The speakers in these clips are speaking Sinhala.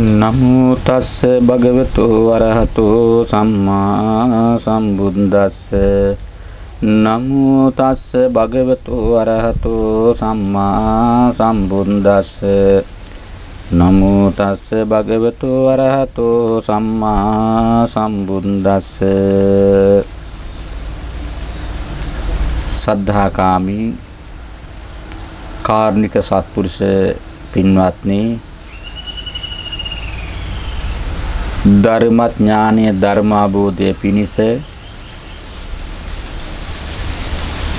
නමෝ තස්ස භගවතු වරහතෝ සම්මා සම්බුද්දස්ස. නමෝ තස්ස භගවතු වරහතෝ සම්මා සම්බුද්දස්ස. නමෝ තස්ස භගවතු වරහතෝ සම්මා සම්බුද්දස්ස. සද්ධාකාමි කාර්නික සත්පුරුෂ පින්වත්නි ධර්මඥානය ධර්මාබෝධය පිණිස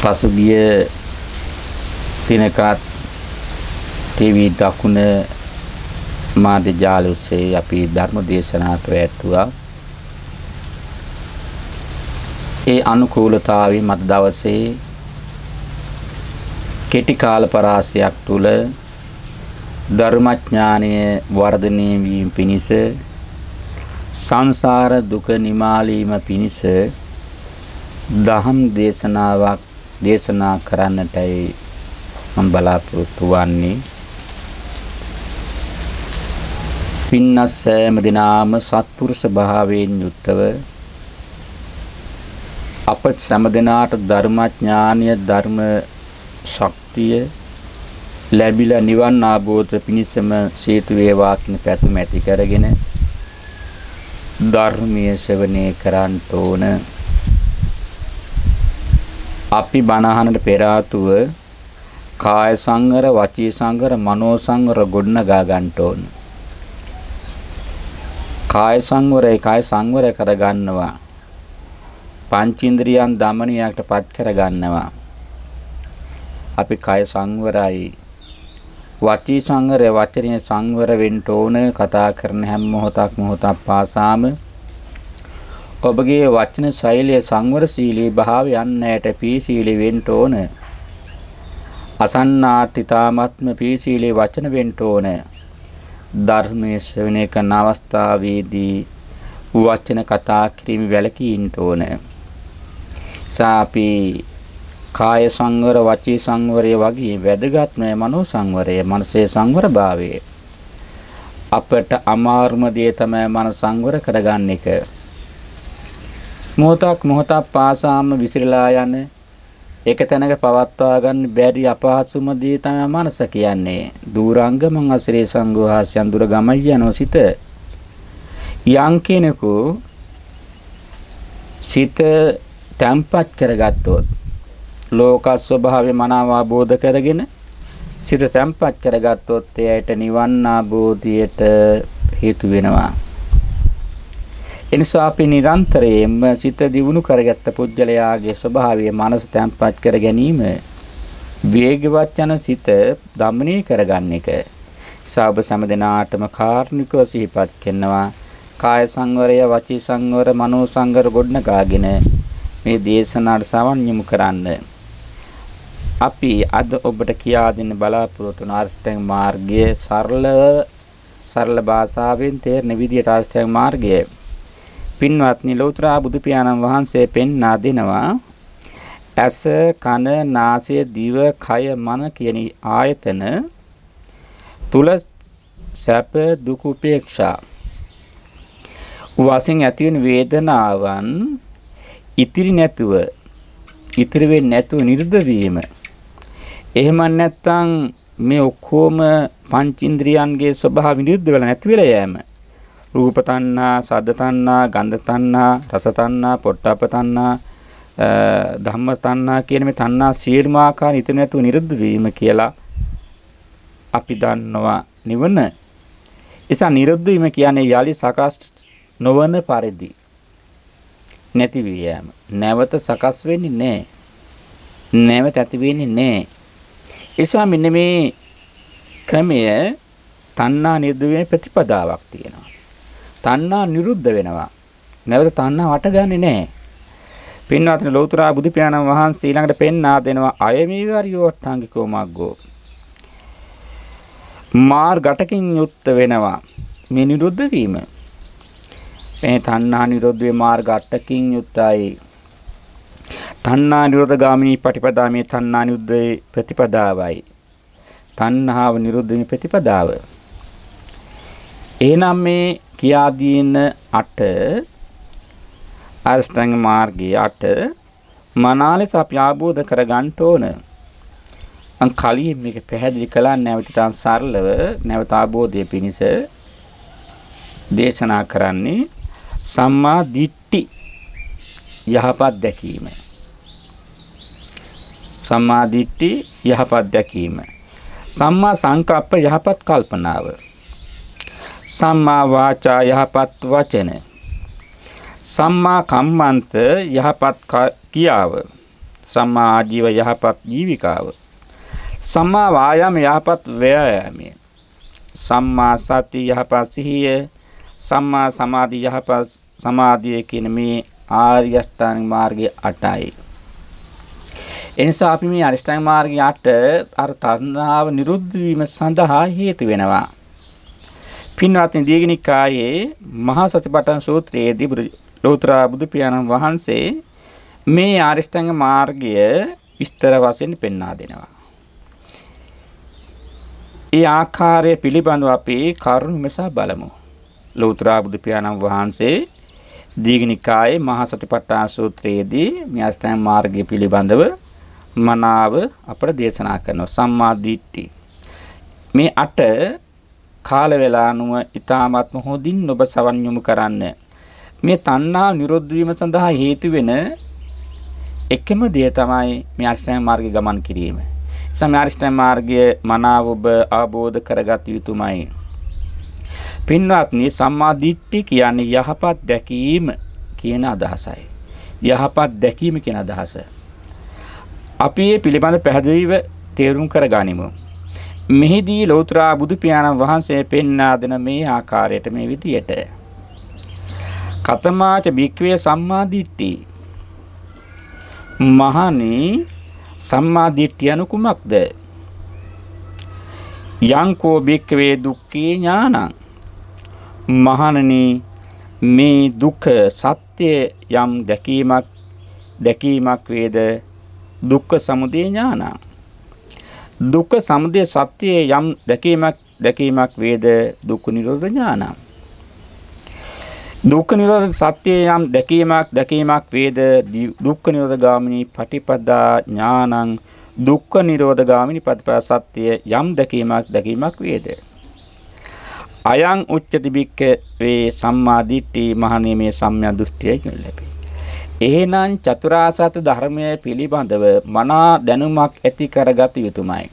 පසුගිය තිනකත් ටීවී දකුණ මාධ්‍ය ජාල ඔස්සේ අපි ධර්ම දේශනා පැවැත්වුවා. ඒ අනුකූලතාවය මත දවසේ කෙටි කාල පරාසයක් තුල ධර්මඥානය වර්ධනය වීම පිණිස සංසාර දුක නිමාලීම පිණිස දහම් දේශනාවක් දේශනා කරන්නටයි මම බලාපොරොත්තු වන්නේ. පින්නස් සෑම දිනාම සත්පුරුෂ භාවයෙන් යුක්තව අප සෑම දිනාට ධර්මඥානය ධර්ම ශක්තිය ලැබිලා නිවන් ආબોධ පිණිසම සේතු වේවා කියන පැතුම ඇති කරගෙන ධර්මීය ශ්‍රවණය කරන්න ඕන. අපි බණහනට පෙර ආතුව කාය සංවර, වචී සංවර, මනෝ සංවර ගොඩනගා ගන්න ඕන. කාය සංවරය කාය සංවර කර ගන්නවා. පංචේන්ද්‍රියන් දමනයකට පත් කර ගන්නවා. අපි කාය සංවරයි වචී සංවරය වචනය සංවර වෙන්න ඕන. කතා කරන හැම මොහොතක් මොහොතක් පාසාම ඔබගේ වචන ශෛලිය සංවරශීලී භාවය යන්නට පීසීලී වෙන්න ඕන. අසන්නාටිතාමත්ම පීසීලී වචන වෙන්න ඕන. ධර්මයේ ශ්‍රවණය කරන අවස්ථාවේදී වචන කතා කිරීම වැළකී ඉන්න ඕන. සාපි කාය සංවර වචී සංවරය වගේ වැදගත්ම මනෝ සංවරය මනසේ සංවරභාවය අපට අමාරුම දේ තමයි මන සංවර කරගන්න එක. මොහොතක් මොහොතක් පාසාම විසිරලා යන එක තැනක පවත්වා ගන්න බැරි අපහසුම දේ තමයි මනස කියන්නේ. දූරංගමං අසිරේ සංඝවාසයන් දුර ගමයි යනෝ සිත. යම් කෙනෙකු සිත තැම්පත් කරගත්තොත් ලෝක ස්වභාවය මනාව අවබෝධ කරගෙන සිත තැම්පත් කරගත්තොත් එයට නිවන් ආબોධියට හේතු වෙනවා. එනිසා අපි නිරන්තරයෙන්ම සිත දියුණු කරගත්ත පුජ්‍යලයාගේ ස්වභාවය මනස තැම්පත් කර ගැනීම වේගවත් යන සිත දමනය කරගන්න එක. සාබ සමදනාටම කාර්නිකව සිහිපත් කරනවා. කාය සංවරය, වචී සංවර, මනෝ සංවර ගොඩනගාගෙන මේ දේශනාවට සවන් යොමු කරන්න. අපි අද ඔබට කියා දෙන්න බලාපොරොත්තු වන අෂ්ටාංග මාර්ගයේ සරල සරල භාෂාවෙන් තේරෙන විදියට අෂ්ටාංග මාර්ගය. පින්වත්නි ලෞතර බුදු පියාණන් වහන්සේ පෙන්වා දෙනවා ඇස කන නාසය දිව කය මන කියන ආයතන තුල සැප දුක උපේක්ෂා වශයෙන් ඇති වෙන වේදනාවන් ඉතිරි නැතුව ඉතිරි වෙන්නේ නැතුව නිරුද්ධ වීම එහෙම නැත්නම් මේ ඔක්කොම පංචින්ද්‍රියන්ගේ ස්වභාව විනිරුද්ධ වෙලා නැති වෙලා යෑම. රූප තණ්හා, සද්ද තණ්හා, ගන්ධ තණ්හා, රස තණ්හා, පොට්ටප්ප තණ්හා, ධම්ම තණ්හා කියන මේ තණ්හා සියලුම ආකාර ඉතින් නැතුව නිරුද්ධ වීම කියලා අපි දන්නවා නිවන. එසා නිරුද්ධ වීම කියන්නේ යලි සකස් නොවන පරිදි නැති වී යෑම. නැවත සකස් වෙන්නේ නැහැ. නැවත ඇති වෙන්නේ නැහැ. එසා මෙන්න මේ ක්‍රමය තණ්හා නිරුද්ධ ප්‍රතිපදාවක් තියෙනවා. තණ්හා නිරුද්ධ වෙනවා. නැවත තණ්හා වටගන්නේ නැහැ. පින්වත්නි ලෞතර බුදු පියාණන් වහන්සේ ඊළඟට පෙන්වා දෙනවා අයමීවරියෝට්ටාංගිකෝ මග්ගෝ. මාර්ගටකින් යුක්ත වෙනවා. මේ නිරුද්ධ වීම. මේ තණ්හා නිරෝධ වේ මාර්ග 8කින් යුක්තයි. තණ්හා නිරෝධ ගාමිනී පටිපදා මේ තණ්හා නිරුද්ධේ ප්‍රතිපදාවයි. තණ්හාව නිරුද්ධ ප්‍රතිපදාව. එහෙනම් මේ කියා දින 8 අෂ්ටාංග මාර්ගයේ 8 මනාලෙස අපි ආબોධ කරගන්න ඕන. මං කලින් මේක පැහැදිලි කළා නැවත තම සරලව නැවත ආબોධය පිණිස දේශනා කරන්නේ සම්මා දිට්ඨි යහපත් දැකීම. සම්මා දිට්ඨි යහපත් දැකීම. සම්මා සංකප්ප යහපත් කල්පනාව. සම්මා වාචා යහපත් වචන. සම්මා කම්මන්ත යහපත් කියාව. සම්මා ආජීව යහපත් ජීවිකාව. සම්මා වායාම යහපත් ව්‍යායාමය. සම්මා සති යහපත් සිහිය. සම්මා සමාධි යහපත් සමාධිය කියන මේ ආර්ය අෂ්ටාංග මාර්ගයේ 8යි. එනිසා අපි මේ අරිෂ්ඨාංග මාර්ගයේ 8 අර තණ්හාව නිරුද්ධ වීම සඳහා හේතු වෙනවා. පින්වත්නි දීගනිකායේ මහා සතිපට්ඨාන සූත්‍රයේදී ලෝතර බුදු පියාණන් වහන්සේ මේ ආරිෂ්ඨාංග මාර්ගය විස්තර වශයෙන් පෙන්වා දෙනවා. ඒ ආකාරය පිළිබඳව අපි කරුණු මෙසා බලමු. ලෝතර බුදු පියාණන් වහන්සේ දීඝනිකායේ මහා සතිපට්ඨාන සූත්‍රයේදී මේ අෂ්ටාංග මාර්ගය පිළිබඳව මනාව අපට දේශනා කරනවා සම්මා දිට්ඨි. මේ අට කාල වේලානුව ඊ타ත්ම හොඳින් ඔබ සවන් යොමු කරන්න. මේ තණ්හා නිරෝධ වීම සඳහා හේතු වෙන එකම දේ තමයි මේ අෂ්ටාංග මාර්ගය ගමන් කිරීම. සම අෂ්ටාංග මාර්ගය මනාව ඔබ අවබෝධ කරගත යුතුමයි. පින්වත්නි සම්මා දිට්ඨි කියන්නේ යහපත් දැකීම කියන අදහසයි. යහපත් දැකීම කියන අදහස. අපි මේ පිළිබඳ පැහැදිලිව තේරුම් කරගනිමු. මෙහිදී ලෞතර බුදු පියාණන් වහන්සේ පෙන්වා දෙන මේ ආකාරයට මේ විදියට කතමාච බික්වේ සම්මා දිට්ඨි මහණි සම්මා දිට්ඨිය anu කුමක්ද යංකෝ බික්වේ දුක්ඛේ ඥානං මහණනි මේ දුක සත්‍ය යම් දැකීමක් දැකීමක් වේද? දුක්ඛ සමුදය ඥාන. දුක්ඛ සමුදය සත්‍ය යම් දැකීමක් දැකීමක් වේද? දුක්ඛ නිරෝධ ඥාන. දුක්ඛ නිරෝධ සත්‍ය යම් දැකීමක් දැකීමක් වේද? දුක්ඛ නිරෝධ ගාමිනී පටිපදා ඥානං. දුක්ඛ නිරෝධ ගාමිනී පටිපදා සත්‍ය යම් දැකීමක් දැකීමක් වේද? අයං උච්චති බික්ක වේ සම්මා දිට්ඨි මහණේ මේ සම්මිය දෘෂ්ටිය කියන ලැබේ. එහෙනම් චතුරාසත ධර්මය පිළිබඳව මනා දැනුමක් ඇති කරගත යුතුමයි.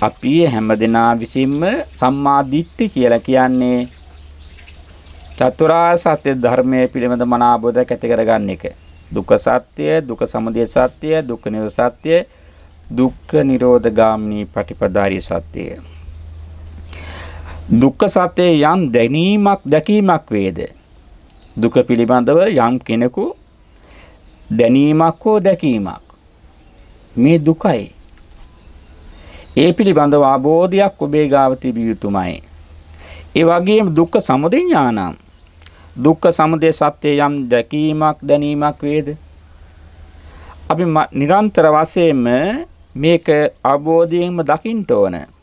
අපි හැමදෙනා විසින්ම සම්මා දිට්ඨි කියලා කියන්නේ චතුරාර්ය සත්‍ය ධර්මයේ පිළිබඳ මනා අවබෝධයක් ඇති කරගන්න එක. දුක්ඛ සත්‍ය, දුක්ඛ සමුදය සත්‍ය, දුක්ඛ නිරෝධ සත්‍ය, දුක්ඛ නිරෝධ ගාමිනී පටිපදාරී සත්‍යය. දුක්ඛ සත්‍යයේ යම් දැනීමක් දැකීමක් වේද? දුක පිළිබඳව යම් කෙනෙකු දැනීමක් හෝ දැකීමක්. මේ දුකයි. ඒ පිළිබඳව ආબોධයක් ඔබේ ගාව තිබිය යුතුමයි. ඒ වගේම දුක්ඛ සමුදය ඥානං. දුක්ඛ සමුදය සත්‍ය යම් දැකීමක් දැනීමක් වේද? අපි නිරන්තර වශයෙන්ම මේක අවබෝධයෙන්ම දකින්න ඕන.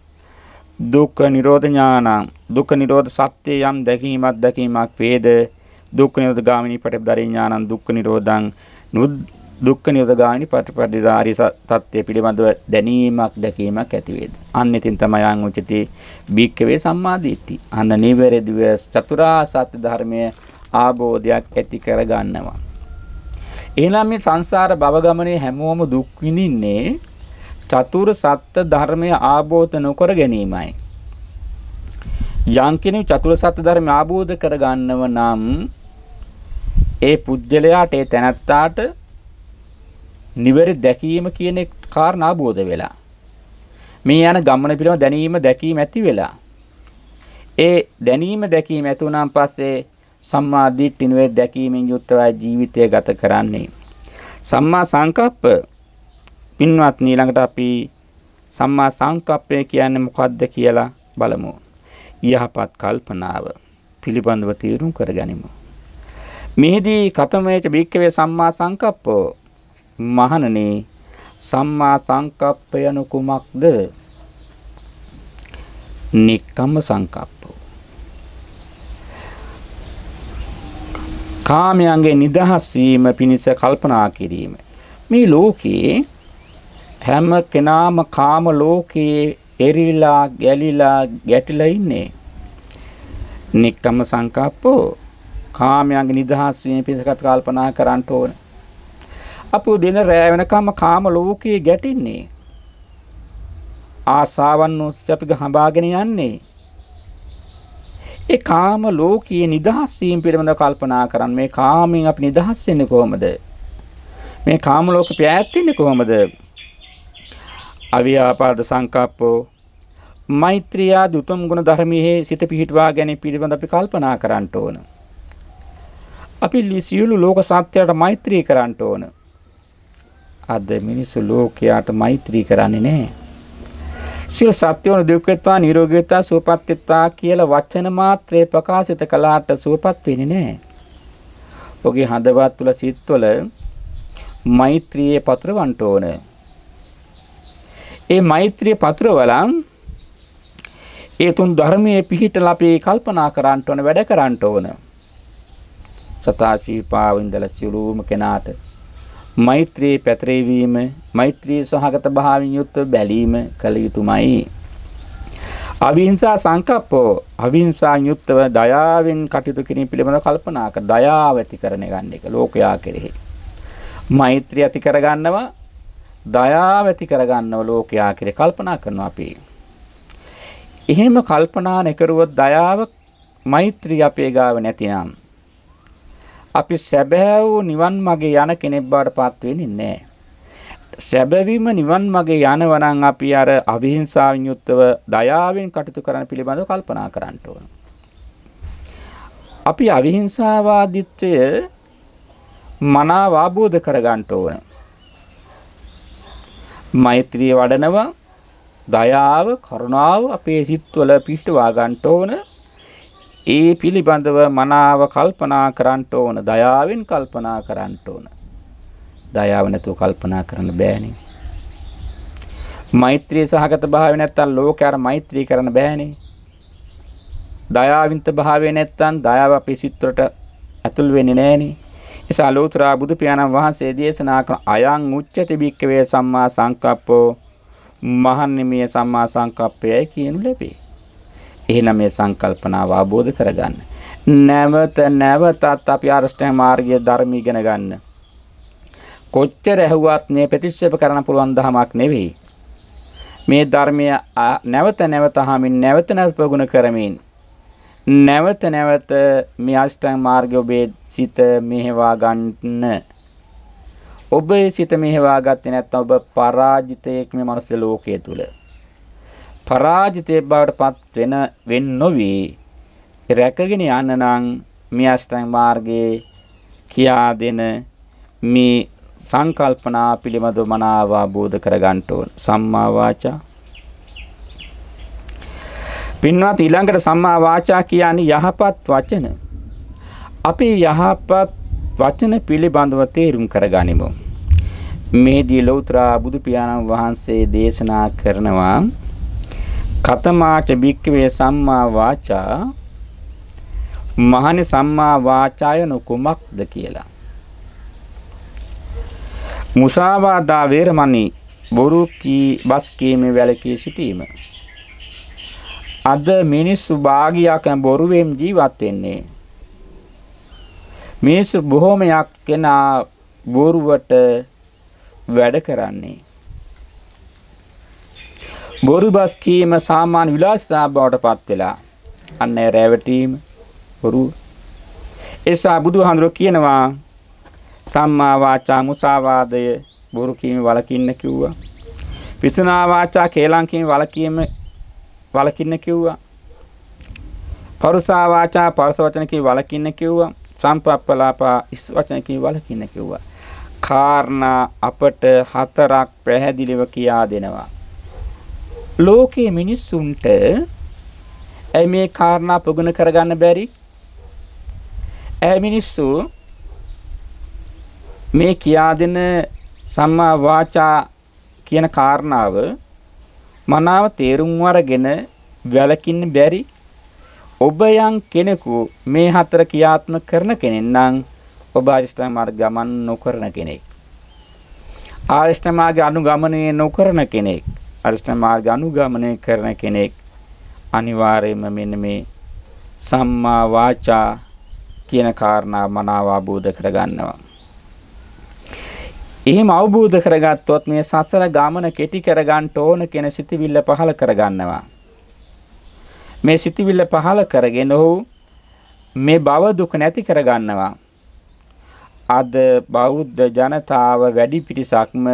දුක්ඛ නිරෝධ ඥානං. දුක්ඛ නිරෝධ සත්‍ය යම් දැකීමක් දැකීමක් වේද? දුක්ඛ නිරෝධ ගාමිනී පටිපදාරී ඥානං දුක්ඛ නිරෝධං. දුක්ඛ නිරෝධ ගාමිනී පටිපදාරී තත්ත්වය පිළිබඳව දැනීමක් දැකීමක් ඇති වේද? අන්න ඉතින් තමයි යං උචිතී බීක්කවේ සම්මාදිට්ඨි අන්න නිවැරදිව චතුරාර්ය සත්‍ය ධර්මයේ ආબોධයක් ඇති කර ගන්නවා එහෙනම් මේ සංසාර භව ගමනේ හැමෝම දුක් විඳින්නේ චතුර් සත්‍ය ධර්මය ආબોධ නොකර ගැනීමයි. යම් කෙනෙකු චතුර් සත්‍ය ධර්මය ආબોධ කරගන්නව නම් ඒ පුජ්‍යලයාට ඒ තැනත්තාට නිවැරදි දැකීම කියන කාරණා ආબોධ වෙලා. මේ යන ගමන පිළිබඳ දැනීම දැකීම ඇති වෙලා. ඒ දැනීම දැකීම ඇති වුණාන් පස්සේ සම්මා දිට්ඨිනුවේ දැකීමෙන් යුක්තව ජීවිතය ගත කරන්නේ. සම්මා සංකප්ප පින්වත්නි ඊළඟට අපි සම්මා සංකප්පය කියන්නේ මොකක්ද කියලා බලමු. යහපත් කල්පනාව පිළිබඳව තීරුම් කරගනිමු. මෙහිදී කතමේච බික්කවේ සම්මා සංකප්පෝ මහණනි සම්මා සංකප්පය කුමක්ද? නික්කම්ම සංකප්පෝ. කාමයන්ගේ නිදහස් වීම පිණිස කල්පනා කිරීම. මේ ලෝකේ හැම කෙනාම කාම ලෝකයේ එරිලා ගැලිලා ගැටිලා ඉන්නේ. නික්කම සංකප්පෝ කාමයන්ගේ නිදහස් වීම පිණිස කල්පනා කරන්න ඕන. අපෝ දින රැ වෙනකම් කාම ලෝකයේ ගැටින්නේ. ආසාවන් ඔස්සේ අපි ගහඹාගෙන යන්නේ. ඒ කාම ලෝකයේ නිදහස් වීම පිළිබඳව කල්පනා කරන්න මේ කාමෙන් අපි නිදහස් වෙන්නේ කොහොමද? මේ කාම ලෝක පෑත්තින්නේ කොහොමද? අවියාපාද සංකප්පෝ මෛත්‍රිය දුතම් ගුණ ධර්මයේ සිත පිහිටවා ගැනීම පිළිබඳ අපි කල්පනා කරන්න ඕන. අපි සියලු ලෝක සත්‍යයට මෛත්‍රී කරන්න ඕන. අද මිනිස්සු ලෝකයට මෛත්‍රී කරන්නේ නැහැ. සියලු සත්‍යෝන දුක් වෙත්වා නිරෝගී වෙත්වා සුවපත් වෙත්වා කියලා වචන මාත්‍රේ ප්‍රකාශිත කළාට සුවපත් වෙන්නේ නැහැ. ඔගේ හදවත් තුල සිත්වල මෛත්‍රියේ පතරවන්ට ඕන. ඒ මෛත්‍රිය පතරවලන් ඒ තුන් ධර්මයේ පිහිටලා අපි කල්පනා කරන්න ඕන වැඩ කරන්න ඕන. සතා සීපාව ඉඳලා සියලුම කෙනාට මෛත්‍රී පැතරේවීම මෛත්‍රී සහගත භාවයෙන් යුක්ත බැලීම කළ යුතුමයි. අවිහිංසා සංකප්පෝ අවිහිංසා යුක්තව දයාවෙන් කටයුතු කිරීම පිළිබඳව කල්පනා කර දයාව ඇති කරන ගන්න එක ලෝකයා කෙරෙහි. මෛත්‍රිය ඇති කරගන්නවා දයාව ඇති කරගන්නව ලෝකයා කෙරෙහි කල්පනා කරනවා අපි. එහෙම කල්පනා නොකරුවොත් දයාව මෛත්‍රිය අපේ ගාව නැතිනම් අපි සැබෑ වූ නිවන් මාගේ යන කෙනෙක් බවට පත් වෙන්නේ නැහැ. සැබවින්ම නිවන් මාගේ යනවනම් අපි අර අවිහිංසාවෙන් යුක්තව දයාවෙන් කටයුතු කරන්න පිළිබඳව කල්පනා කරන්න ඕන. අපි අවිහිංසාවාදීත්වය මනාව ආબોධ කරගන්න ඕන. මෛත්‍රිය වඩනවා දයාව කරුණාව අපේ සිත්වල පිහිටවා ගන්න ඕන. ඒ පිළිබඳව මනාව කල්පනා කරන්න ඕන දයාවෙන් කල්පනා කරන්න ඕන. දයාව නැතුව කල්පනා කරන්න බෑනේ. මෛත්‍රී සහගත භාවය නැත්තම් ලෝකයට මෛත්‍රී කරන්න බෑනේ. දයාවින්ත භාවය නැත්තම් දයාව අපේ සිත්වලට ඇතුල් වෙන්නේ නෑනේ. එසා ලෝතර බුදු පියාණන් වහන්සේ දේශනා කරන අයං උච්චති බික්කවේ සම්මා සංකප්පෝ මහන්නේ මේ සම්මා සංකප්පයයි කියනු ලැබේ එහෙනම් මේ සංකල්පනාව අවබෝධ කරගන්න. නැවත නැවතත් අපි අරෂ්ඨ මාර්ගයේ ධර්ම ඉගෙන ගන්න. කොච්චර ඇහුවත් මේ ප්‍රතික්ෂේප කරන්න පුළුවන් දහමක් නෙවෙයි. මේ ධර්මය නැවත නැවත අහමින් නැවත නැවත ප්‍රගුණ කරමින් නැවත නැවත මේ අෂ්ටාංග මාර්ගය ඔබේ සිත මෙහෙවා ගන්න. ඔබේ සිත මෙහෙවා ගත්තේ නැත්නම් ඔබ පරාජිතයෙක් මේ මනුස්ස ලෝකයේ තුල. පරාජිතයෙක් බවට පත් වෙන වෙන් නොවි රැකගෙන යන්න නම් මේ අෂ්ටාංග මාර්ගයේ කියා දෙන මේ සංකල්පනා පිළිබඳව මනාව අවබෝධ කරගන්න ඕන සම්මා වාචා පින්වත් ඊළඟට සම්මා වාචා කියන්නේ යහපත් වචන අපි යහපත් වචන පිළිබඳව තේරුම් කරගනිමු මේදී ලෞතර බුදු පියාණන් වහන්සේ දේශනා කරනවා කතමාච භික්කවේ සම්මා වාචා මහණි සම්මා වාචාය නුකුමක්ද කියලා. මුසාවාදා වේරමණී බොරු කී බස් කීමේ වැළකී සිටීම. අද මිනිස්සු භාගියක් බොරුවෙන් ජීවත් වෙන්නේ. මිනිස්සු බොහෝමයක් කෙනා බොරුවට වැඩ කරන්නේ. බොරු බස් කීම සාමාන්‍ය විලාසිතා බවට පත් වෙලා අන්න ඒ රැවටීම බොරු. එසා බුදුහාඳුර කියනවා සම්මා වාචා මුසාවාදය බොරු කීම වලකින්න කිව්වා. පිසුනා වාචා කේලම් කීම වලකීම වලකින්න කිව්වා. පරුසා වාචා පරස වචන කී වලකින්න කිව්වා. සම්පප්පලාපා ඉස් වචන කී වලකින්න කිව්වා. කාරණා අපට හතරක් පැහැදිලිව කියා දෙනවා. ලෝකයේ මිනිස්සුන්ට ඇයි මේ කාරණා ප්‍රගුණ කරගන්න බැරි? ඇයි මිනිස්සු මේ කියා දෙන සම්මා වාචා කියන කාරණාව මනාව තේරුම් අරගෙන වැලකින්න බැරි? ඔබ යම් කෙනෙකු මේ හතර ක්‍රියාත්මක කරන කෙනෙක් නම් ඔබ ආරියෂ්ඨාංග මාර්ග ගමන් නොකරන කෙනෙක්. ආරියෂ්ඨාංග මාර්ග අනුගමනය නොකරන කෙනෙක්. ආරියෂ්ඨාංග මාර්ග අනුගමනය කරන කෙනෙක් අනිවාර්යයෙන්ම මෙන්න මේ සම්මා වාචා කියන කාරණා මනාව අවබෝධ කරගන්නවා. එහෙම අවබෝධ කරගත්තොත් මේ සසර ගමන කෙටි කරගන්න ඕන කියන සිතිවිල්ල පහල කරගන්නවා. මේ සිතිවිල්ල පහල කරගෙන ඔහු මේ භව දුක නැති කරගන්නවා. අද බෞද්ධ ජනතාව වැඩි පිරිසක්ම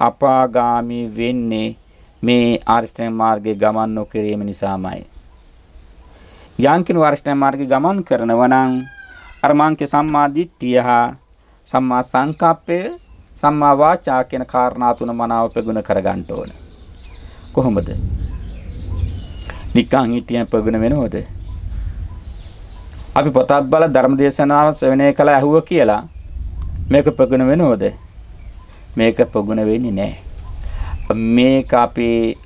අපාගාමි වෙන්නේ මේ ආර්ෂ්ඨ මාර්ගයේ ගමන් නොකිරීම නිසාමයි. යංකින ආර්ෂ්ඨ මාර්ගයේ ගමන් කරනවා නම් අර මාංකේ සම්මා දිට්ඨිය හා සම්මා සංකප්පය සම්මා වාචා කියන කාරණා තුන මනාව ප්‍රගුණ කරගන්න ඕන. කොහොමද? නිකන් හිටියන් ප්‍රගුණ වෙනවද? අපි පොතක් බල ධර්මදේශනාව ශ්‍රවණය කළ ඇහුව කියලා මේක ප්‍රගුණ වෙනවද? මේක ප්‍රගුණ වෙන්නේ නැහැ. මේක අපේ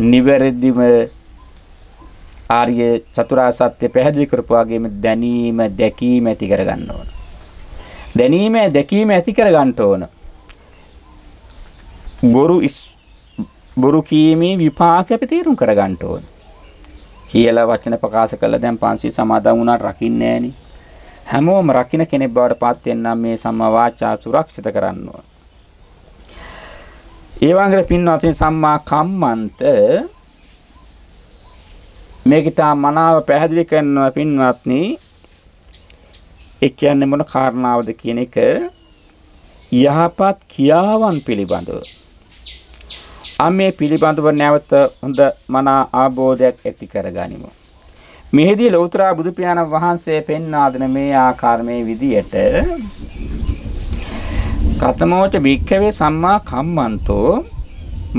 නිවැරදිම ආර්ය චතුරාර්ය සත්‍ය පැහැදිලි කරපු වගේම දැනීම දැකීම ඇති කරගන්න ඕන. දැනීම දැකීම ඇති කරගන්න ඕන. ගුරු බොරු කීමේ විපාක අපි තේරුම් කරගන්න ඕන. කියලා වචන ප්‍රකාශ කළා දැන් පන්සි සමාදන් වුණාට රකින්නේ නෑනේ. හැමෝම රකින්න කෙනෙක් බවට පත් වෙන්න මේ සම්මා වාචා සුරක්ෂිත කරන්න ඕන. ඒ වගේ පින්වත්නි සම්මා කම්මන්ත මේක තා මනාව පැහැදිලි කරන පින්වත්නි ඒ කියන්නේ මොන කාරණාවද කියන එක යහපත් කියාවන් පිළිබඳව අමේ පිළිබඳව නැවත හොඳ මන ආબોධයක් ඇති කරගනිමු. මෙහිදී ලෞතර බුදු පියාණන් වහන්සේ පෙන්වා දෙන මේ ආකාරමේ විදියට කතමෝච භික්ඛවේ සම්මා කම්මන්තෝ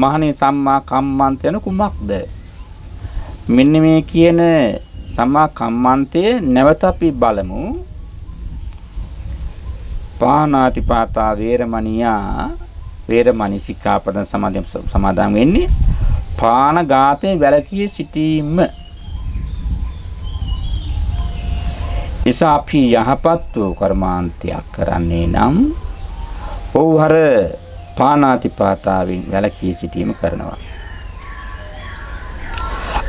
මහණේ සම්මා කම්මන්ත යන කුමක්ද? මෙන්න මේ කියන සම්මා කම්මන්තය නැවත අපි බලමු. පානාතිපාතා වේරමණියා වේරමණී සික්ඛාපද සමාදන් සමාදන් වෙන්නේ ප්‍රාණඝාතයෙන් වැළකී සිටීම. එසා අපි යහපත් වූ කර්මාන්තයක් කරන්නේ නම් ඔව් අර පාණාතිපාතාවෙන් වැළකී සිටීම කරනවා.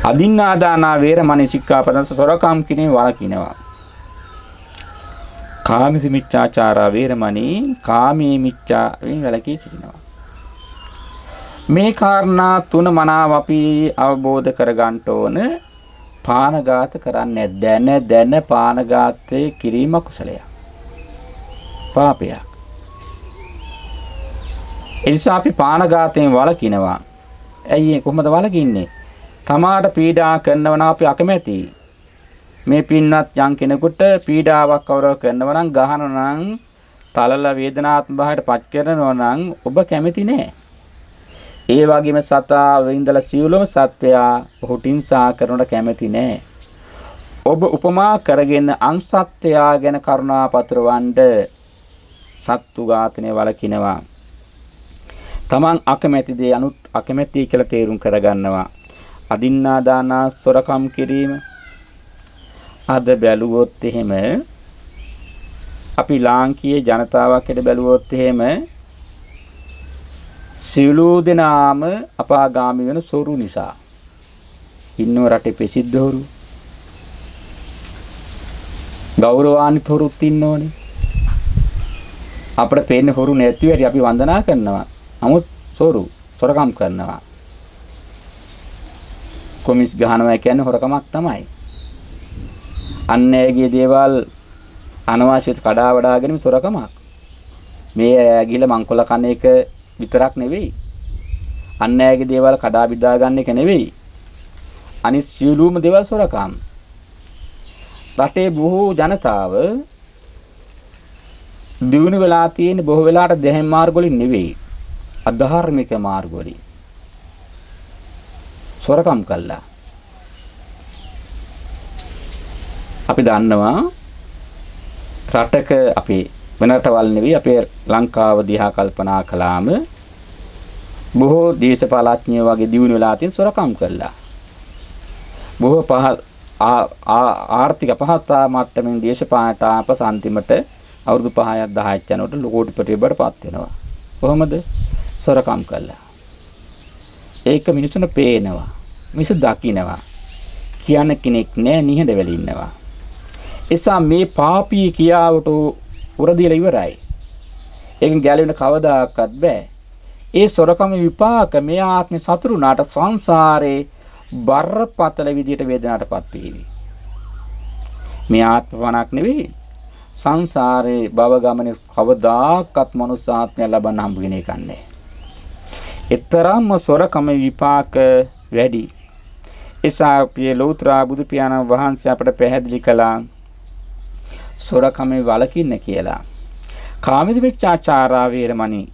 අදින්නාදානා වේරමණී සික්ඛාපදං සොරකම් කිරීම වළකිනවා. කාමිසි මිච්ඡාචාරා වේරමණී කාමී මිච්ඡාවෙන් වැළකී සිටිනවා. මේ කාරණා තුන මනාව අපි අවබෝධ කරගන්න ඕන පානඝාත කරන්නේ දැන දැන පානඝාතේ කිරීම කුසලයක්. පාපයක්. එනිසා අපි පානඝාතයෙන් වළකිනවා. ඇයි කොහොමද වළකින්නේ? තමාට පීඩා කරනවන අපි අකමැතියි. මේ පින්වත් යම් කෙනෙකුට පීඩාවක් කවරව කරනවා නම් ගහනවා නම් තලල වේදනාත්ම භාවයට පත් කරනවා නම් ඔබ කැමති නෑ. ඒ වගේම සතා වින්දලා සියලුම සත්වයා හුටින්සා කරනට කැමති නෑ. ඔබ උපමා කරගෙන අන්සත්වයා ගැන කරුණා පතරවඬ සත්තු ඝාතනය වලකිනවා. තමන් අකමැති දේ අනුත් අකමැති කියලා තේරුම් කරගන්නවා. අදින්නා දානා සොරකම් කිරීම අද බැලුවොත් එහෙම අපි ලාංකීය ජනතාවක් හැට බැලුවොත් එහෙම සියලු දෙනාම අපාගාමි වෙන සොරු නිසා. ඉන්නව රටේ ප්‍රසිද්ධ හොරු ගෞරවාන්විත හොරුත් ඉන්නෝනේ. අපිට පේන්නේ හොරු නැති වෙටි අපි වන්දනා කරනවා. නමුත් සොරු සොරකම් කරනවා. කොමිස් ගහනවා කියන්නේ හොරකමක් තමයි. අන් ඇයගේ දේවල් අනවශ්‍යව කඩා වඩා ගැනීම සොරකමක්. මේ ඇය ගිහලා මංකොල්ල කන එක විතරක් නෙවෙයි. අන් ඇයගේ දේවල් කඩා බිඳා ගන්න එක නෙවෙයි. අනිත් සියලුම දේවල් සොරකම්. රටේ බොහෝ ජනතාව දිනු වෙලා තියෙන බොහෝ වෙලාට දෙහෙන් මාර්ග වලින් නෙවෙයි. අධාර්මික මාර්ග වලින්. සොරකම් කළා. අපි දන්නවා රටක අපි වෙන රටවල් නෙවෙයි අපේ ලංකාව දිහා කල්පනා කළාම බොහෝ දේශපාලඥයෝ වගේ දිනු වෙලා තියෙන සොරකම් කළා. බොහෝ පහ ආර්ථික පහත්තා මට්ටමින් දේශපාලනට අපස අන්තිමට අවුරුදු 5ක් 10ක් යනකොට ලෝකෝටිපති බඩපත් වෙනවා. කොහොමද? සොරකම් කළා. ඒක මිනිසුන්ට පේනවා. මිනිස්සු දකිනවා. කියන කෙනෙක් නෑ නිහඬ වෙලා ඉන්නවා. එසා මේ පාපී කියාවට උරදීලා ඉවරයි. ඒකෙන් ගැලවෙන්න කවදාකවත් බෑ. ඒ සොරකම විපාක මේ ආත්මේ සතුරුනාට සංසාරේ බරපතල විදියට වේදනාවටපත් වේවි. මේ ආත්මවණක් නෙවෙයි සංසාරේ භව ගමනේ කවදාකවත් මනුස්ස ආත්මය ලබන්න හම්බ වෙන එකක් නැහැ. එතරම්ම සොරකම විපාක වැඩි. එසා පිය ලෞතර බුදු පියාණන් වහන්සේ අපට පැහැදිලි කළා සොරකමේ වලකින්න කියලා. කාමිත මිච්ඡාචාරා වේරමණී.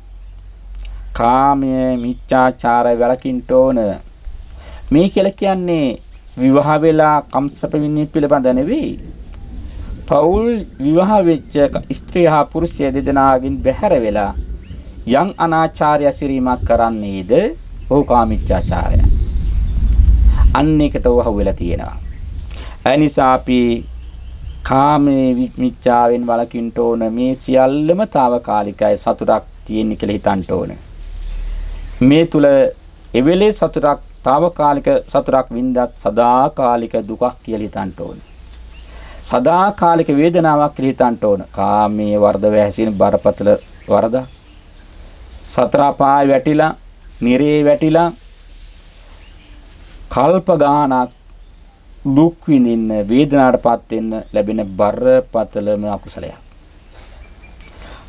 කාමයේ මිච්ඡාචාරය වලකින්න ඕන. මේ කියලා කියන්නේ විවාහ වෙලා කම්සප වින්නේ පිළිබඳ නෙවෙයි. පෞල් විවාහ වෙච්ච ස්ත්‍රී හා පුරුෂය දෙදෙනාගෙන් බැහැර වෙලා යම් අනාචාරය සිරීමක් කරන්නේද ඔහු කාමිච්ඡාචාරය. අන්න එකට ඔහු වෙලා තියෙනවා. ඒ නිසා අපි කාමයේ විමිච්ඡාවෙන් වළකින්න ඕන මේ සියල්ලම తాවකාලිකයි සතුටක් තියෙන කියලා හිතන්න ඕන. මේ තුල එවෙලේ සතුටක් తాවකාලික සතුටක් වින්දත් සදාකාලික දුකක් කියලා හිතන්න ඕන. සදාකාලික වේදනාවක් කියලා හිතන්න ඕන. කාමයේ වර්ධව හැසින බරපතල වරද. සතර පාය වැටිලා, නිරේ වැටිලා කල්ප ගානක් දුක් විඳින්න වේදනාවටපත් වෙන්න ලැබෙන බරපතලම අකුසලයක්.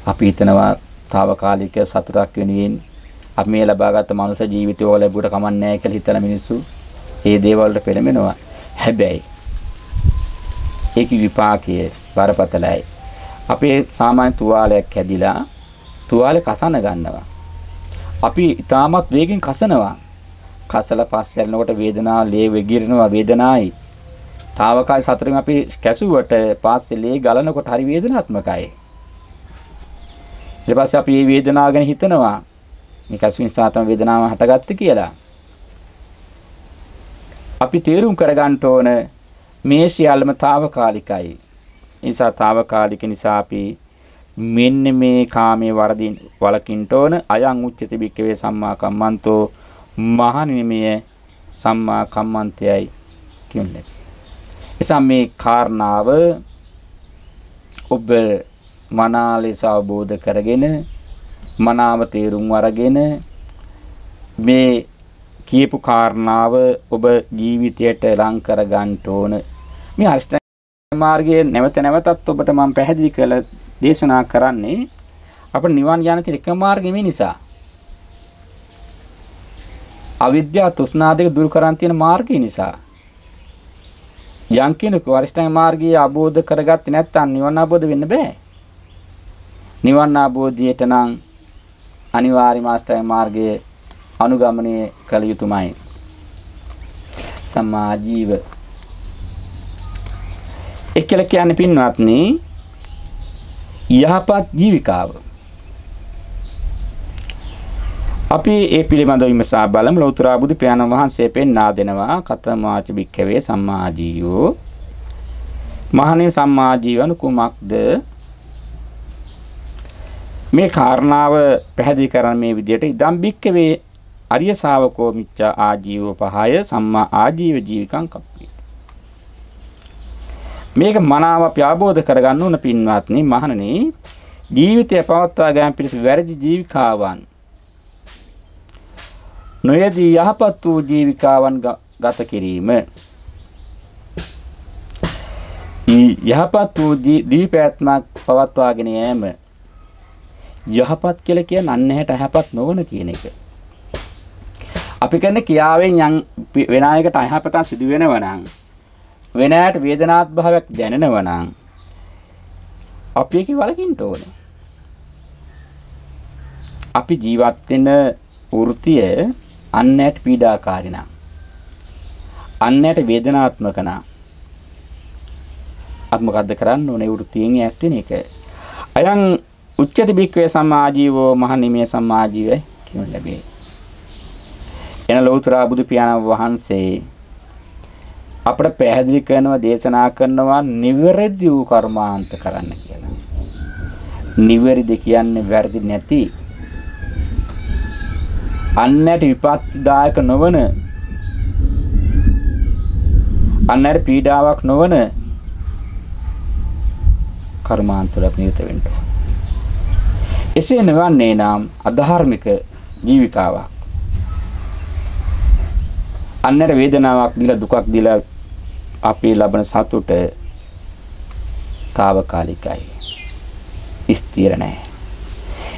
අපි හිතනවා తాවකාලික සතුටක් වෙනුවෙන් අපි මේ ලබාගත් මනුෂ්‍ය ජීවිතය වල ලැබුවට කමන්නේ නැහැ කියලා හිතන මිනිස්සු ඒ දේවල් වලට පෙළඹෙනවා. හැබැයි ඒකේ විපාකය බරපතලයි. අපේ සාමාන්‍ය තුවාලයක් හැදිලා තුවාලේ කසන ගන්නවා. අපි ඊටමත් වේගෙන් කසනවා. කසල පස්සේ යනකොට වේදනාව ලේ වෙගිරෙනවා වේදනාවයි తాවකායි සතරෙන් අපි කැසුවට පාසලේ ගලනකොට හරි වේදනාත්මකයි. ඊට පස්සේ අපි මේ වේදනාව ගැන හිතනවා. මේ කැසු නිසා තමයි වේදනාව හටගත්තේ කියලා. අපි තේරුම් කරගන්න ඕන මේ සියල්ලම తాවකාලිකයි. නිසා తాවකාලික නිසා අපි මෙන්න මේ කාමයේ වරදින් වලකින්න ඕන අයං උච්චති බික්කවේ සම්මා කම්මන්තෝ මහණෙනි මෙය සම්මා කම්මන්තයයි කියන්නේ. එසම් මේ කාරණාව ඔබ මනා ලෙස අවබෝධ කරගෙන මනාව තේරුම් අරගෙන මේ කියපු කාරණාව ඔබ ජීවිතයට ලං කර ගන්න ඕන. මේ අෂ්ටාංග මාර්ගයේ නැවත නැවතත් ඔබට මම පැහැදිලි කළ දේශනා කරන්නේ අපිට නිවන් යන තියෙන එක මාර්ගෙ මේ නිසා. අවිද්‍යාව තෘෂ්ණා දෙක දුරු කරන් තියෙන මාර්ගය නිසා. යම් කෙනෙකු වරිෂ්ඨාංග මාර්ගය අවබෝධ කරගත්තේ නැත්නම් නිවන අවබෝධ වෙන්න බෑ. නිවන අවබෝධයට නම් අනිවාර්ය මාස්ටර් මාර්ගයේ අනුගමනය කළ යුතුමයි. සම්මා ජීව එක්කල කියන්නේ පින්වත්නි යහපත් ජීවිකාව අපි ඒ පිළිබඳව විමසා බලමු. ලෞතර බුදු පියාණන් වහන්සේ පෙන්වා දෙනවා. කතමාච බික්කවේ සම්මා ජීවෝ. මහණේ සම්මා ජීවන කුමක්ද? මේ කාරණාව පැහැදිලි කරන මේ විදිහට ඉදම් බික්කවේ අරිය ශාවකෝ මිච්ඡා ආජීව පහය සම්මා ආජීව ජීවිකං කප්පී. මේක මනාව අපි අවබෝධ කරගන්න ඕන පින්වත්නි මහණනි. ජීවිතය පවත්වා ගැනීම පිණිස වැරදි ජීවිකාවන් නොයදී යහපත් වූ ජීවිකාවන් ගත කිරීම යහපත් වූ දීපෑත්මක් පවත්වාගෙන යෑම යහපත් කියලා කියන අන්නහැට යහපත් නොවන කියන එක. අපි කියන්නේ කියාවෙන් යම් වෙනායකට අයහපත සිදු වෙනවා නම් වෙනායට වේදනාත් භාවයක් දැනෙනවා නම් අපි ඒක වලකින්න ඕනේ. අපි ජීවත් වෙන වෘත්තිය අන්නයට පීඩාකාරී නම් අන්නයට වේදනාත්මක නම් අපි මොකද්ද කරන්න ඕනේ වෘත්තියෙන් ඈත් වෙන එක. අයන් උච්චති බික්වේ සමාජීවෝ මහනිමේ සමාජීවය කියනු ලැබේ. එන ලෞතර බුදු පියාණන් වහන්සේ අපිට පැහැදිලි කරනවා දේශනා කරනවා නිවැරදි වූ කර්මාන්ත කරන්න කියලා. නිවැරදි කියන්නේ වැරදි නැති අන්නට විපත්තිදායක නොවන අන්නට පීඩාවක් නොවන කර්මාන්තවලට නිරත වෙන්න ඕන. එසේ නොවන්නේ නම් අධාර්මික ජීවිකාවක්. අන්නට වේදනාවක් දීලා දුකක් දීලා අපි ලබන සතුට తాවකාලිකයි. ස්ථිර නැහැ.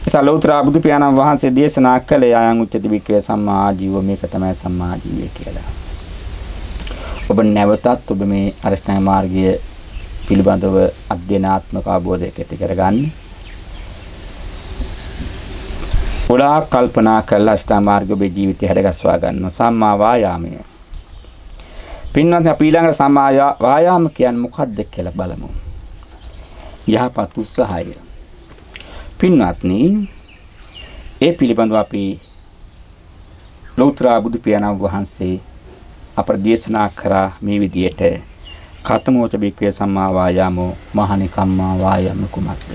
සලෝතර බුදු පියාණන් වහන්සේ දේශනා කළේ ආයන් උච්චති වික්‍රය සම්මා ආජීව මේක තමයි සම්මා ආජීවය කියලා. ඔබ නැවතත් ඔබ මේ අරස්ථාන මාර්ගය පිළිබඳව අධ්‍යනාත්මක අවබෝධයක් ඇති කරගන්න. ගොඩාක් කල්පනා කරලා අෂ්ටා මාර්ග ඔබේ ජීවිතය හැඩගස්වා ගන්න සම්මා වායාමය. පින්වත් අපි ඊළඟට සම්මා වායාම කියන්නේ මොකක්ද කියලා බලමු. යහපත් උත්සාහය. පින්වත්නි ඒ පිළිබඳව අපි ලෞතර බුදු පියාණන් වහන්සේ අපට දේශනා කරා මේ විදියට කතමෝච බික්කේ සම්මා වායාමෝ මහණි කම්මා වායාම කුමක්ද?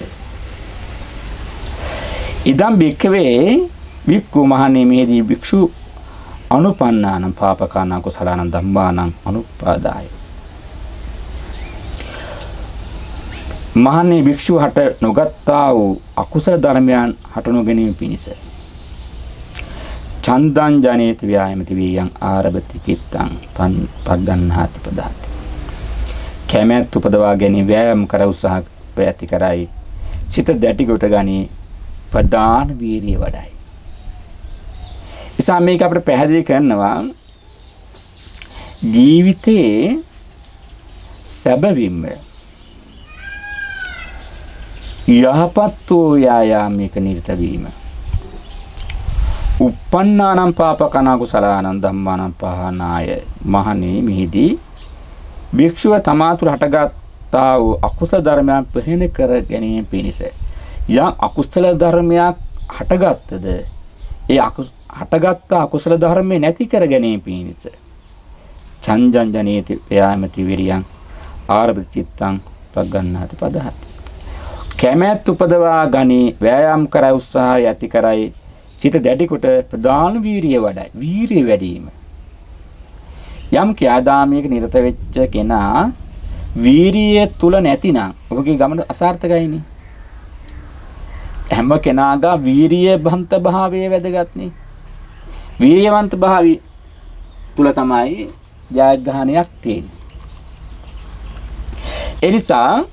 ඉදම් බික්කවේ වික්කු මහණේ මෙහිදී භික්ෂු අනුපන්නානම් පාපකානම් කුසලානම් ධම්මානම් අනුපාදාය. මහණේ භික්ෂුව හට නොගත්තා වූ අකුසල ධර්මයන් හට නොගැනීම පිණිස චන්දං ජනේති ව්‍යායමති වියං ආරබති චිත්තං පන් පග්ගන්හාති පදාති. කැමැත් උපදවා ගැනීම ව්‍යායාම කර උත්සාහ ඇති කරයි. සිත දැටි කොට ගනී. ප්‍රධාන වීරිය වඩයි. නිසා මේක අපිට පැහැදිලි කරනවා. ජීවිතේ සැබවින්ම යහපත් වූ යායාමයක නිරත වීම. uppannānaṁ pāpakana kusalaānaṁ dhammānaṁ pahānāය මහණේ මිහිදී භික්ෂුව තමා තුළ හටගත්තා වූ අකුසල ධර්මයන් ප්‍රහීන කර ගැනීම පිණිස යම් අකුසල ධර්මයක් හටගත්තද? ඒ හටගත්ත අකුසල ධර්මේ නැති කර ගැනීම පිණිස චංජං ජනේති ව්‍යාමති විරියං ආරබ චිත්තං පග්ගන්නාති පදහති. කැමැත් උපදවා ගනි වෑයම් කර උත්සාහය ඇති කරයි. සිත දැඩි කොට ප්‍රධාන වීරිය වඩයි. වීරිය වැඩි වීම යම් ක්‍යාදාමයක නිරත වෙච්ච කෙනා වීරිය තුල නැතිනම් ඔබගේ ගමන අසාර්ථකයිනේ. හැම කෙනාගා වීරිය බන්ත භාවය වැදගත්නේ. වීරියවන්ත භාවය තුල තමයි ජයග්‍රහණයක් තියෙන්නේ. එනිසා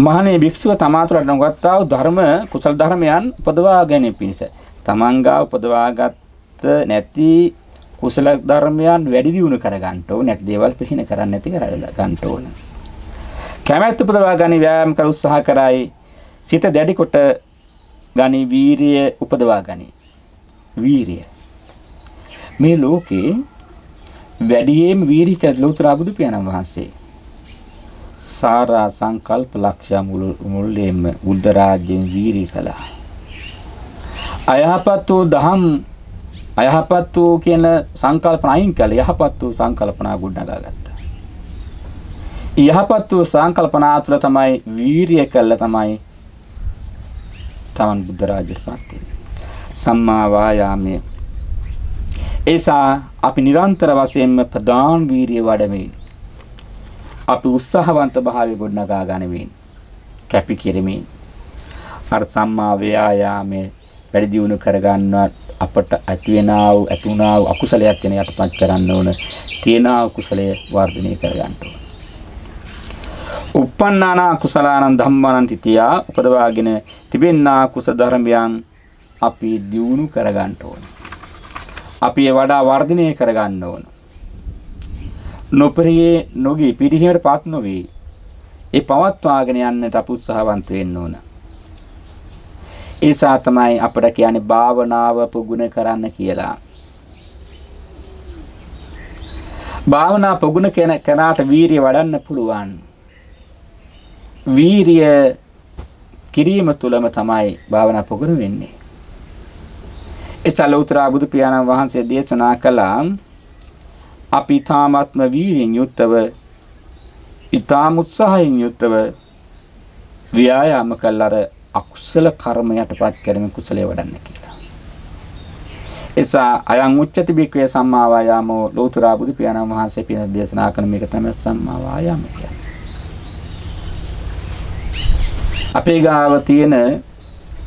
මහණේ භික්ෂුව තමා තුළ නොගත්තා වූ ධර්ම කුසල ධර්මයන් උපදවා ගැනීම පිණිස. තමන්ගා උපදවාගත් නැති කුසල ධර්මයන් වැඩි දියුණු කර ගන්න ඕන නැති දේවල් පිහින කරන්න නැති කර ගන්න ඕන. කැමැත්ත උපදවා ගනි ව්‍යායාම කර උත්සාහ කරයි. සිත දැඩි කොට ගනි වීරිය උපදවා ගනි. වීරිය. මේ ලෝකේ වැඩියෙන් වීරිය කළ ලෝතර බුදු පියාණන් වහන්සේ සාරා සංකල්ප ලක්ෂ්‍ය මුල්ලේම බුද්ධ රාජ්‍යයෙන් වීරි කළා. අයහපත් වූ දහම් අයහපත් වූ කියන සංකල්පන අයින් කළා යහපත් වූ සංකල්පනා ගොඩනගා ගත්තා. යහපත් වූ සංකල්පනා තුළ තමයි වීරිය කළ තමයි තමන් බුද්ධ රාජ්‍යයට පත් සම්මා වායාමයේ ඒසා අපි නිරන්තර වශයෙන්ම ප්‍රධාන වීරිය වඩමින් අපි උත්සාහවන්ත භාවය ගොඩනගා ගනිමින් කැපි කෙරෙමින් අර සම්මා ව්‍යායාමයේ වැඩි දියුණු කරගන්න අපට ඇති වෙනා වූ ඇති වුණා වූ අකුසලයක් වෙන යටපත් කරන්න ඕන තියෙනා කුසලයේ වර්ධනය කරගන්න ඕන. uppannāna කුසලානං ධම්මානං තිතියා උපදවාගෙන තිබෙන්නා කුස ධර්මයන් අපි දියුණු කරගන්න ඕන. අපි ඒ වඩා වර්ධනය කරගන්න ඕන. නොපරියේ නොගී පිරිහීමට පත් නොවේ. ඒ පවත්වාගෙන යන්නට අප උත්සාහවන්ත වෙන්න ඕන. ඒසා තමයි අපිට කියන්නේ භාවනාව පුගුණ කරන්න කියලා. භාවනා පුගුණ කෙන කෙනාට වීරිය වඩන්න පුළුවන්. වීරිය කිරීම තුළම තමයි භාවනා පුගුණ වෙන්නේ. ඒ සලෝතර බුදු පියාණන් වහන්සේ දේශනා කළා අපි ඊ타ත්ම වීරියෙන් යුක්තව ඊ타ම උත්සාහයෙන් යුක්තව ව්‍යායාම කළාර අකුසල කර්ම යටපත් කරමින් කුසලයේ වඩන්න කියලා. එසා අයං උච්චති බික්වේ සම්මා වායාමෝ ලෝතර බුදු පියාණන් වහන්සේ පින දේශනා කරන මේක තමයි සම්මා වායාම කියන්නේ. අපේ ගාව තියෙන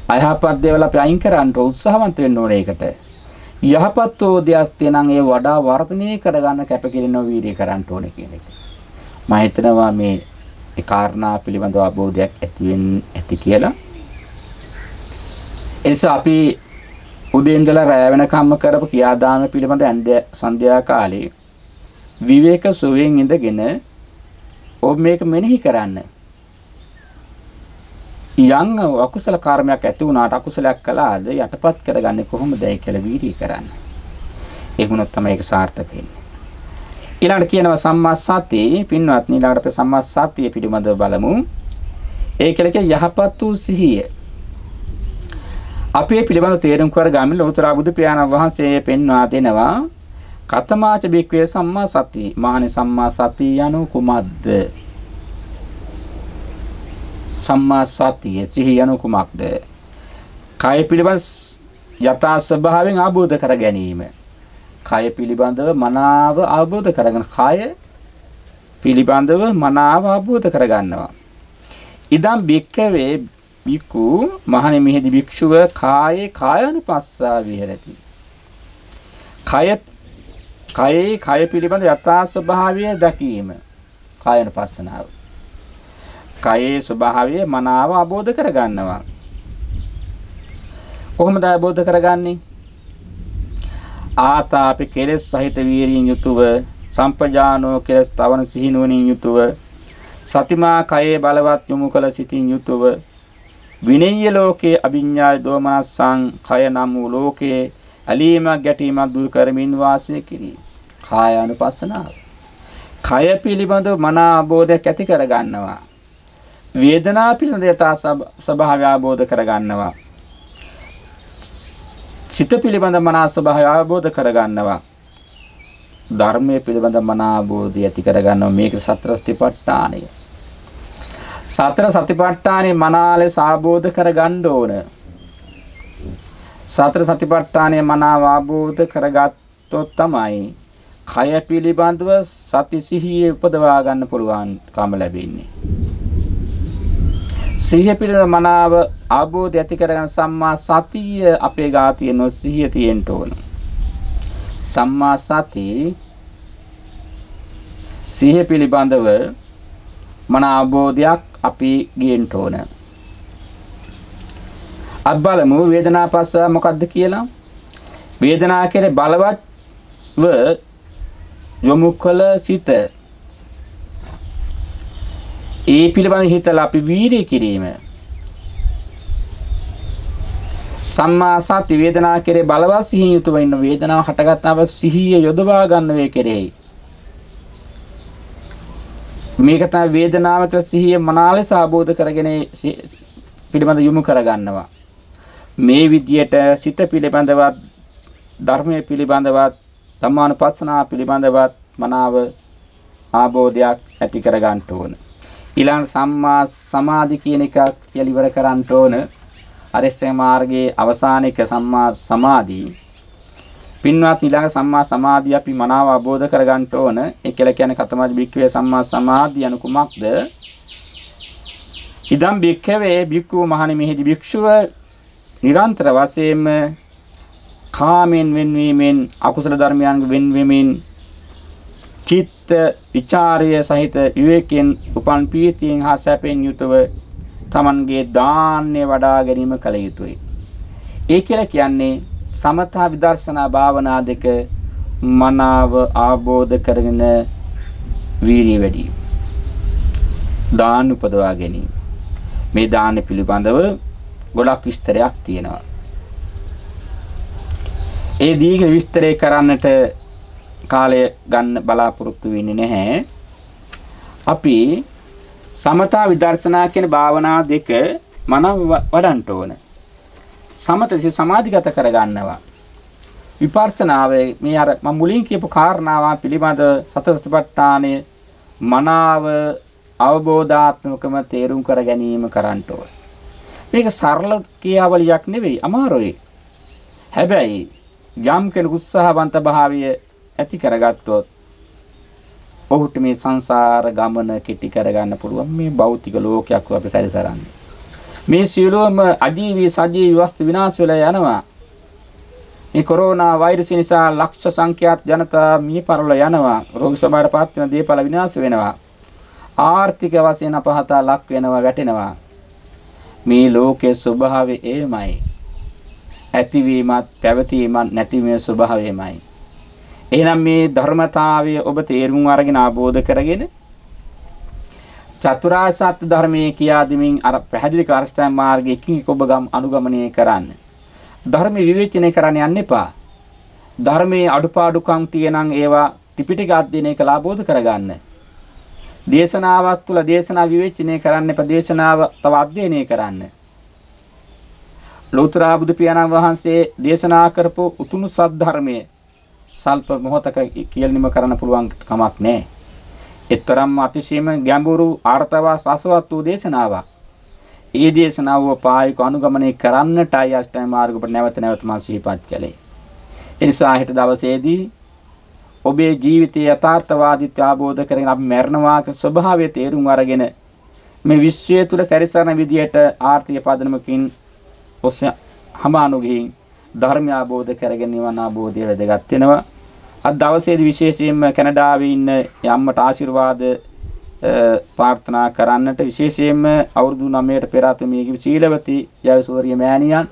අයහපත් දේවල් අපි අයින් කරන්න උත්සාහවන්ත වෙන්න ඕනේ ඒකට. යහපත් ඕදයක් තියෙනම් ඒ වඩා වර්ධනය කරගන්න කැපකිරීම වීර්ය කරන්න ඕනේ කියන එක. මම හිතනවා මේ ඒ කාරණා පිළිබඳව අවබෝධයක් ඇති වෙන්න ඇති කියලා. එනිසා අපි උදේ ඉඳලා රැ වෙනකම්ම කරපු ක්‍රියාදාම පිළිබඳ ඇන්ද සන්ධ්‍යා කාලේ විවේක සුවයෙන් ඉඳගෙන ඔබ මේක මෙනෙහි කරන්න. යම් අකුසල කර්මයක් ඇති වුණාට අකුසලයක් කළාද යටපත් කරගන්නේ කොහොමදයි කියලා වීර්ය කරන්න. ඒ වුණොත් තමයි ඒක සාර්ථක වෙන්නේ. ඊළඟට කියනවා සම්මා සතිය පින්වත්නි ඊළඟට අපි සම්මා සතිය පිළිබඳව බලමු. ඒ කියලා යහපත් වූ සිහිය. අපේ පිළිබඳ තේරුම් කරගන්න ලෝතර බුදු පියාණන් වහන්සේ පෙන්වා දෙනවා කතමාච බික්වේ සම්මා සති මානි සම්මා සති යනු කුමද්ද සම්මා සතිය සිහි යනු කුමක්ද? කය පිළිබඳ යථා ස්වභාවයෙන් ආબોධ කර ගැනීම. කය පිළිබඳව මනාව ආબોධ කරගෙන කය පිළිබඳව මනාව ආબોධ කරගන්නවා. ඉදම් බික්කවේ බිකු මහණ මිහිදි භික්ෂුව කායේ කායනුපස්සා විහෙරති. කය කයේ කය පිළිබඳ යථා ස්වභාවය දැකීම කායනුපස්සනාව. කයේ ස්වභාවය මනාව අවබෝධ කරගන්නවා. කොහොමද අවබෝධ කරගන්නේ? ආතාපි කෙලෙස් සහිත වීරියෙන් යුතුව සම්පජානෝ කෙලස් තවන සිහිනුවණින් යුතුව සතිමා කයේ බලවත් යොමු කළ සිතින් යුතුව විනය්‍ය ලෝකයේ අභිඤ්ඤාය දෝමනස්සං කය නම් වූ ලෝකයේ ඇලීමක් ගැටීමක් දුරු කරමින් වාසය කිරී. කාය අනුපස්සනාව. කය පිළිබඳව මන අවබෝධයක් ඇති කර ගන්නවා. වේදනා පිළිබඳ යථා ස්වභාවය අවබෝධ කරගන්නවා. සිත පිළිබඳ මනා ස්වභාවය අවබෝධ කරගන්නවා. ධර්මයේ පිළිබඳ මනා අවබෝධය ඇති කරගන්නවා. මේක සතර සතිපට්ඨානය. සතර සතිපට්ඨානේ මනා ලෙස අවබෝධ කරගන්න ඕන. සතර සතිපට්ඨානේ මනාව අවබෝධ කරගත්තොත් තමයි කය පිළිබඳව සති සිහියේ උපදවා ගන්න පුළුවන් කම ලැබෙන්නේ. සිහිය පිළිබඳ මනාව අවබෝධය ඇති කරගන්න සම්මා සතිය අපේ ගා තියෙන සිහිය තියෙන්න ඕන. සම්මා සති සිහිය පිළිබඳව මන අවබෝධයක් අපි ගේන්න ඕන. අත් බලමු වේදනා පස්ස මොකද්ද කියලා? වේදනා කියන්නේ බලවත්ව යොමු කළ සිත ඒ පිළිබඳ හිතලා අපි වීරිය කිරීම. සම්මා සති වේදනා කෙරේ බලවත් සිහිය යුතුව ඉන්න වේදනාව හටගත්තාම සිහිය යොදවා ගන්න වේ කෙරෙහි. මේක තමයි වේදනාවට සිහිය මනාලෙස ආબોධ කරගෙන පිළිබඳ යොමු කරගන්නවා. මේ විදියට සිත පිළිබඳවත් ධර්මයේ පිළිබඳවත් ධම්මානුපස්සනා පිළිබඳවත් මනාව ආબોධයක් ඇති කර ගන්න ඕන. ඊළඟ සම්මා සමාධි කියන එක කියලා ඉවර කරන්න ඕන. අරිෂ්ඨ මාර්ගයේ අවසාන එක සම්මා සමාධි. පින්වත් ඊළඟ සම්මා සමාධිය අපි මනාව අවබෝධ කරගන්න ඕන. ඒ කියලා කියන්නේ කතමජ බික්කවේ සම්මා සමාධිය anu කුමක්ද? ඉදම් බික්කවේ බික්කු මහණෙනි මෙහිදී භික්ෂුව නිරන්තර වශයෙන්ම කාමෙන් වෙන්වීමෙන් අකුසල ධර්මයන් වෙන්වීමෙන් චිත්ත විචාරය සහිත විවේකයෙන් උපන් ප්‍රීතියෙන් හා සැපෙන් යුතුව Tamanගේ දාන්නේ වඩා ගැනීම කළ යුතුයි. ඒ කියලා කියන්නේ සමතා විදර්ශනා භාවනා දෙක මනාව ආબોධ කරගෙන වීරිය වැඩි. දාන උපදවා ගැනීම. මේ දාන පිළිබඳව ගොඩක් විස්තරයක් තියෙනවා. ඒ දීඝ විස්තරය කරන්නට කාලය ගන්න බලාපොරොත්තු වෙන්නේ නැහැ. අපි සමතා විදර්ශනා කියන භාවනා දෙක මනව වඩන්න ඕන. සමත සමාධිගත කරගන්නවා. විපර්ශනාවේ මේ අර මම මුලින් කියපු කාරණාව පිළිබඳ සතර සතිපට්ඨානයේ මනාව අවබෝධාත්මකම තේරුම් කර ගැනීම කරන්න ඕන. මේක සරල කියාවලියක් නෙවෙයි අමාරුයි. හැබැයි යම් කෙනෙකු උත්සාහවන්ත භාවය ඇති කරගත්තොත් ඔහුට මේ සංසාර ගමන කෙටි කරගන්න පුළුවන් මේ භෞතික ලෝකයක් අපි සැරිසරන්නේ. මේ සියලුම අජීවී සජීවී වස්තු විනාශ වෙලා යනවා. මේ කොරෝනා වෛරසය නිසා ලක්ෂ සංඛ්‍යාත ජනතා මිය පරලොව යනවා. රෝග සබාවට පත් වෙන දේපල විනාශ වෙනවා. ආර්ථික වශයෙන් අපහතා ලක් වෙනවා වැටෙනවා. මේ ලෝකයේ ස්වභාවය එයමයි. ඇතිවීමත් පැවතීමත් නැතිවීමේ ස්වභාවයමයි. එහෙනම් මේ ධර්මතාවය ඔබ තේරුම් අරගෙන ආબોධ කරගෙන චතුරාර්ය සත්‍ය ධර්මයේ කියා දෙමින් අර පැහැදිලි කාර්යස්ථාන මාර්ගයේ එකින් එක ඔබ ගම් අනුගමනය කරන්න. ධර්ම විවේචනය කරන්න යන්න එපා. ධර්මයේ අඩුපාඩුකම් තියෙනං ඒවා ත්‍රිපිටක අධ්‍යයනය කළා බෝධ කරගන්න. දේශනාවක් තුළ දේශනා විවේචනය කරන්න එපා දේශනාව තව අධ්‍යයනය කරන්න. ලෝතර බුදු පියාණන් වහන්සේ දේශනා කරපු උතුණු සද්ධර්මයේ සල්ප මොහතක කියල්නිම කරන්න පුළුවන් කමක් නැහැ. එතරම් අතිශයම ගැඹුරු ආර්ථව රසවත් වූ දේශනාවක්. ඒ දේශනාව පායක අනුගමනය කරන්නටයි අෂ්ටම මාර්ගපට නැවත නැවත මා සිහිපත් කළේ. ඒ නිසා හෙට දවසේදී ඔබේ ජීවිතයේ යථාර්ථවාදීත්වය අවබෝධ කරගෙන අපි මරණවා කියන ස්වභාවය තේරුම් අරගෙන මේ විශ්වය තුල සැරිසරන විදියට ආර්ථික පදනමකින් ඔස්සේ හමානු ගිහින් ධර්මය අවබෝධ කරගෙන නිවන අවබෝධය වැදගත් වෙනවා. අද දවසේදී විශේෂයෙන්ම කැනඩාවේ ඉන්න යම්මට ආශිර්වාද ප්‍රාර්ථනා කරන්නට විශේෂයෙන්ම අවුරුදු 9ට පෙර අතුමියගේ සීලවති ජයසූරිය මෑණියන්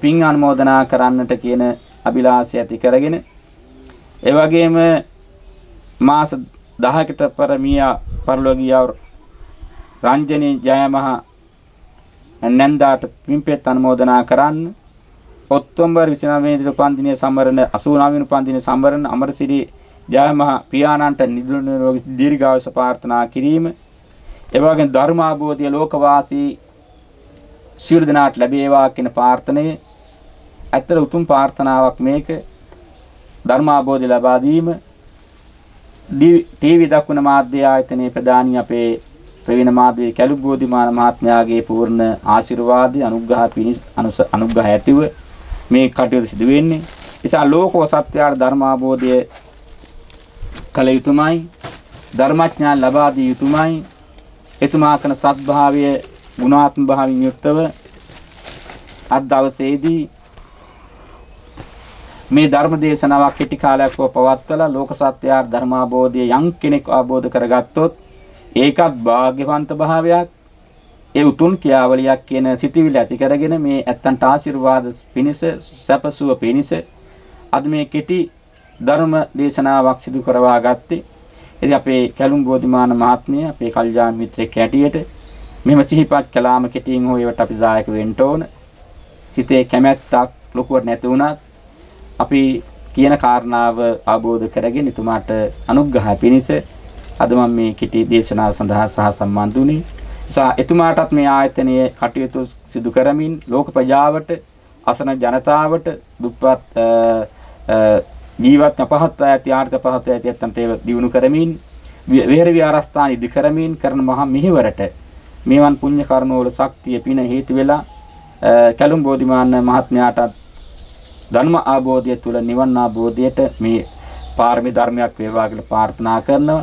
පින් අනුමෝදනා කරන්නට කියන අභිලාෂය ඇති කරගෙන ඒ වගේම මාස 10කට පෙර මියා පරලෝකීය රංජනී ජයමහ නැන්දාට පින්පෙත් අනුමෝදනා කරන්න ඔක්තෝබර් 29 වෙනිදා උපන්දිනය සමරන 89 වෙනි උපන්දිනය සමරන අමරසිරි ජයමහ පියාණන්ට නිදුන නිරෝගී දීර්ඝායුෂ ප්‍රාර්ථනා කිරීම. එවැගේම ධර්මාභෝධය ලෝකවාසී සියලු දෙනාට ලැබේවා කියන ප්‍රාර්ථනාව ඇත්තට උතුම් ප්‍රාර්ථනාවක් මේක. ධර්මාභෝධය ලබා දීම. ටීවී දක්වන මාධ්‍ය ආයතනයේ ප්‍රධානී අපේ ප්‍රවීණ මාධ්‍ය කැලුබෝධිමාන මහත්මයාගේ පූර්ණ ආශිර්වාදය අනුග්‍රහ පිණිස අනුග්‍රහ ඇතිව මේ කටයුතු සිදු වෙන්නේ. නිසා ලෝකව සත්‍යයට ධර්මාභෝධය කළ යුතුමයි. ධර්මඥාන ලබා දී යුතුමයි. එතුමා කරන සත්භාවය ගුණාත්ම භාවයෙන් යුක්තව අද දවසේදී මේ ධර්ම දේශනාවක් කෙටි කාලයක් පවත්වලා ලෝක සත්‍යයට ධර්මාභෝධය යම් කෙනෙක් අවබෝධ කරගත්තොත් ඒකත් වාග්යවන්ත භාවයක් ඒ උතුම් ක්‍රියාවලියක් කියන සිටිවිලි ඇති කරගෙන මේ ඇත්තන්ට ආශිර්වාද පිණිස සැපසුව පිණිස අද මේ කෙටි ධර්ම දේශනාවක් සිදු කරවා ගත්තේ. ඉතින් අපේ කැලුම් බෝධිමාන මහත්මිය අපේ කල්යාණ මිත්‍රෙක් හැටියට මෙහෙම සිහිපත් කළාම කෙටියෙන් හෝ ඒවට අපි සහායක වෙන්න ඕන. සිතේ කැමැත්තක් ලොකුවට නැති වුණත් අපි කියන කාරණාව අවබෝධ කරගෙන එතුමාට අනුග්‍රහ පිණිස අද මම මේ කෙටි දේශනාව සඳහා සහ සම්බන්ධ වුණේ. නිසා එතුමාටත් මේ ආයතනයේ කටයුතු සිදු කරමින් ලෝක ප්‍රජාවට අසන ජනතාවට දුප්පත් ජීවත් අපහත් ඇති ආර්ථ පහත් ඇති ඇත්තන්ට ඒව දිනු කරමින් විහෙර විහාරස්ථාන ඉදි කරමින් කරන මහා මෙහෙවරට මේවන් පුණ්‍ය කර්මවල ශක්තිය පින හේතු වෙලා කැලුම් බෝධිමාන මහත්මයාටත් ධර්ම ආબોධය තුල නිවන් ආબોධයට මේ පාරමී ධර්මයක් වේවා කියලා ප්‍රාර්ථනා කරනවා.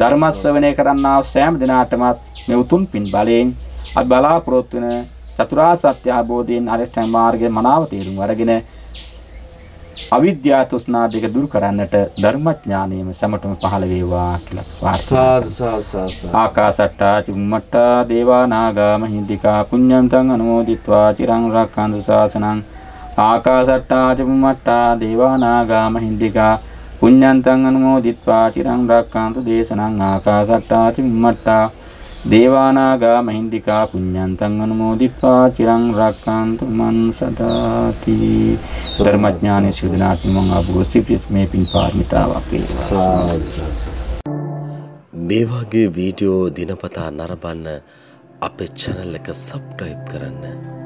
ධර්ම ශ්‍රවණය කරන්නා සෑම දිනාටම මේ උතුම් පින් බලයෙන් අපි බලාපොරොත්තු වෙන චතුරාර්ය සත්‍ය අවබෝධයෙන් අරිෂ්ඨ මාර්ගයේ මනාව තේරුම් අරගෙන අවිද්‍යා තෘෂ්ණා දෙක දුරු කරන්නට ධර්මඥානීයම සමටම පහළ වේවා කියලා ප්‍රාර්ථනා සාදු ආකාසට්ටා චුම්මට්ටා දේවා නාග මහින්దికා පුඤ්ඤන්තං අනුමෝදිත්වා චිරං රක්ඛන්තු ශාසනං ආකාසට්ටා චුම්මට්ටා දේවා නාග මහින්దికා පුඤ්ඤන්තං අනුමෝදිත්වා චිරං රක්ඛන්තු දේශනං. ආකාසට්ටා චුම්මට්ටා දේවානාගා මහින්దికා පුඤ්ඤන්තං අනුමෝදිත්වා චිරං රක්칸තු මන් සදාති ධර්මඥානෙ සිදුනාති මං අභෝසි මේ පින් පාර්මිතාවක් වේවා මේ වගේ වීඩියෝ දිනපතා නරඹන්න අපේ channel එක subscribe කරන්න.